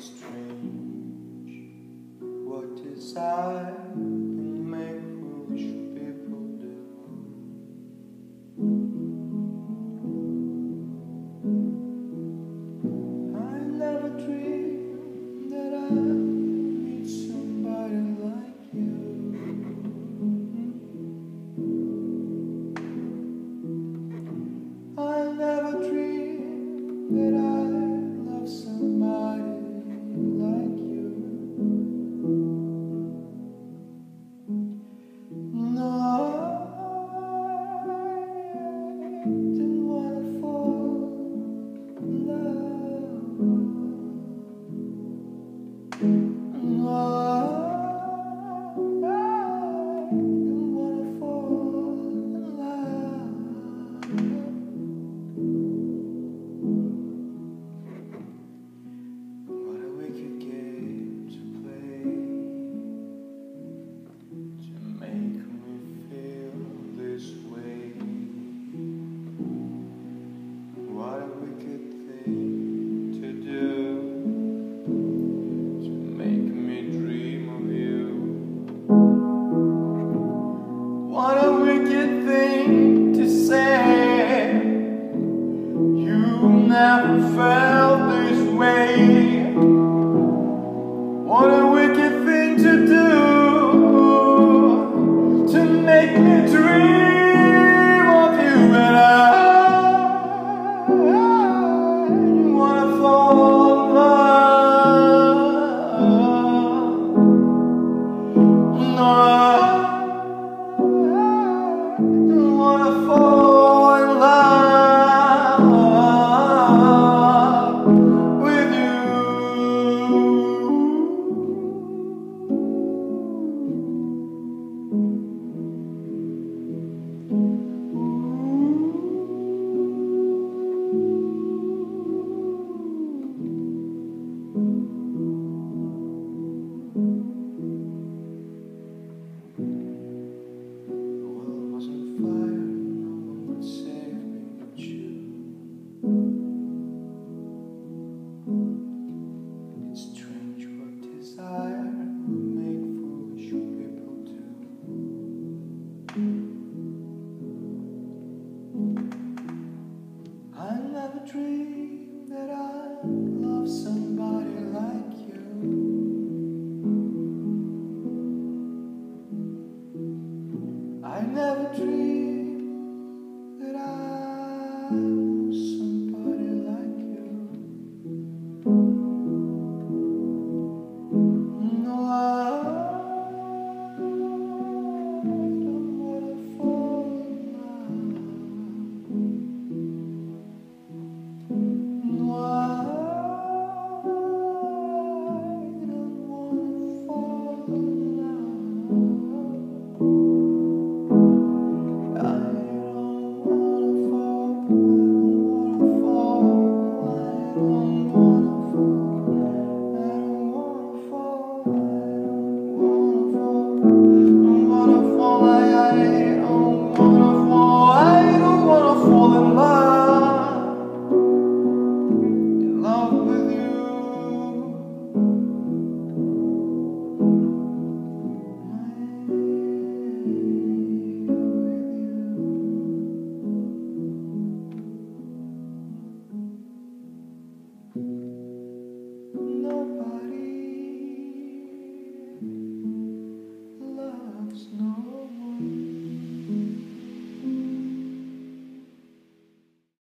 strange what desire can make foolish people do. I never dreamed that I meet somebody like you. I never dreamed that. I have a dream that I love somebody like you. I never dreamed.